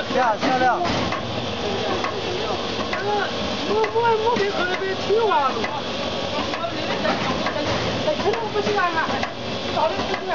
漂漂亮。我我我没可能被踢完了。哎，肯定不行啊！到底不行啊！